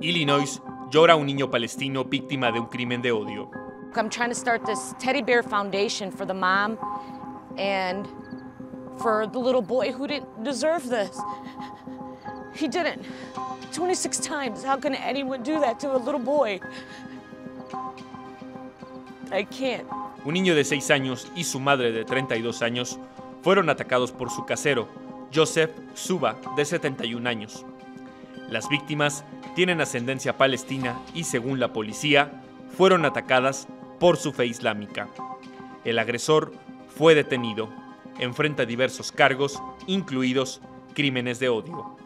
Illinois llora un niño palestino víctima de un crimen de odio. I'm trying to start this teddy bear foundation for the mom and for the little boy who didn't deserve this. He didn't. 26 times. How can anyone do that to a little boy? I can't. Un niño de 6 años y su madre de 32 años fueron atacados por su casero, Joseph Suba, de 71 años. Las víctimas tienen ascendencia palestina y, según la policía, fueron atacadas por su fe islámica. El agresor fue detenido. Enfrenta diversos cargos, incluidos crímenes de odio.